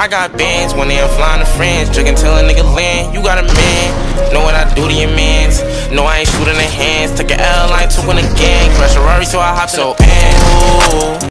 I got bands when they I'm flying to friends. Drinking till a nigga land. You got a man. Know what I do to your mans. No, I ain't shooting the hands. Took an L, I ain't took one again. Crash a so I hop so in.